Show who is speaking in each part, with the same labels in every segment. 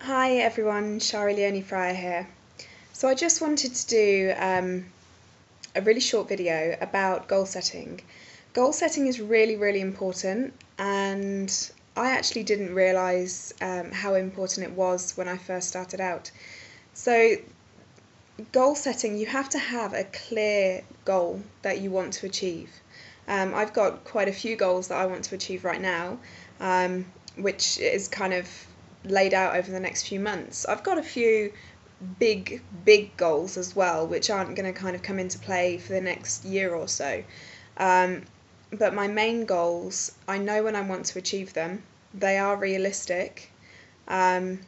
Speaker 1: Hi everyone, Shari Leone Fryer here. So I just wanted to do um, a really short video about goal setting. Goal setting is really, really important and I actually didn't realise um, how important it was when I first started out. So goal setting, you have to have a clear goal that you want to achieve. Um, I've got quite a few goals that I want to achieve right now, um, which is kind of laid out over the next few months. I've got a few big, big goals as well, which aren't going to kind of come into play for the next year or so. Um, but my main goals, I know when I want to achieve them. They are realistic, um,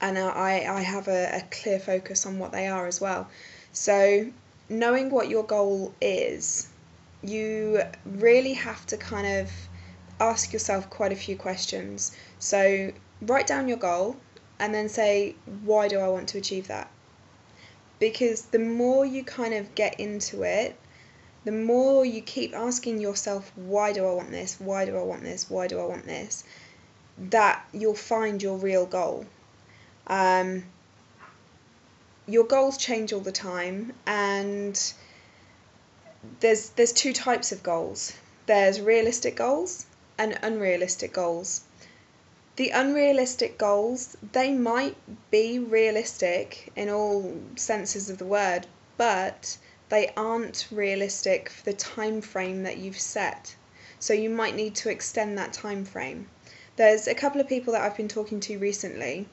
Speaker 1: and I, I have a, a clear focus on what they are as well. So, knowing what your goal is, you really have to kind of ask yourself quite a few questions. So, write down your goal and then say, why do I want to achieve that? Because the more you kind of get into it, the more you keep asking yourself, why do I want this? Why do I want this? Why do I want this? That you'll find your real goal. Um, your goals change all the time, and there's there's two types of goals. There's realistic goals and unrealistic goals the unrealistic goals, they might be realistic in all senses of the word, but they aren't realistic for the time frame that you've set. So you might need to extend that time frame. There's a couple of people that I've been talking to recently,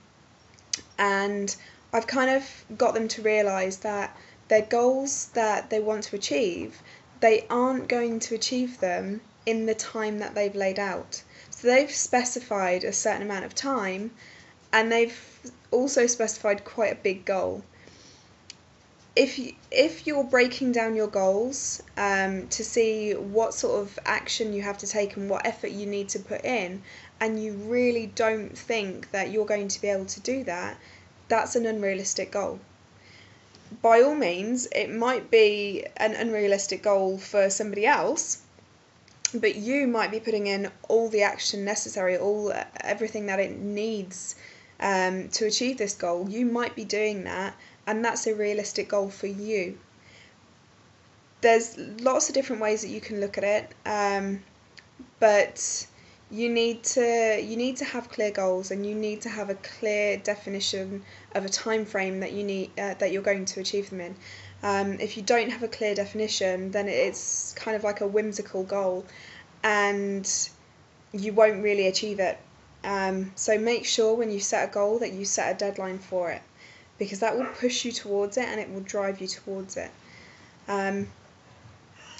Speaker 1: and I've kind of got them to realize that their goals that they want to achieve, they aren't going to achieve them in the time that they've laid out. So they've specified a certain amount of time and they've also specified quite a big goal. If you, if you're breaking down your goals um, to see what sort of action you have to take and what effort you need to put in, and you really don't think that you're going to be able to do that, that's an unrealistic goal. By all means, it might be an unrealistic goal for somebody else, but you might be putting in all the action necessary, all everything that it needs um, to achieve this goal. You might be doing that, and that's a realistic goal for you. There's lots of different ways that you can look at it, um, but you need to you need to have clear goals and you need to have a clear definition of a time frame that you need uh, that you're going to achieve them in. Um, if you don't have a clear definition, then it's kind of like a whimsical goal, and you won't really achieve it. Um, so make sure when you set a goal that you set a deadline for it, because that will push you towards it and it will drive you towards it. Um,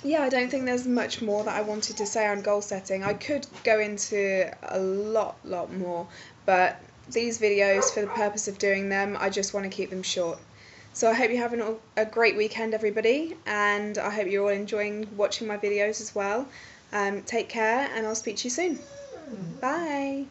Speaker 1: yeah, I don't think there's much more that I wanted to say on goal setting. I could go into a lot, lot more, but these videos, for the purpose of doing them, I just want to keep them short. So I hope you're having a great weekend, everybody, and I hope you're all enjoying watching my videos as well. Um, take care, and I'll speak to you soon. Bye.